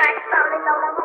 start falling all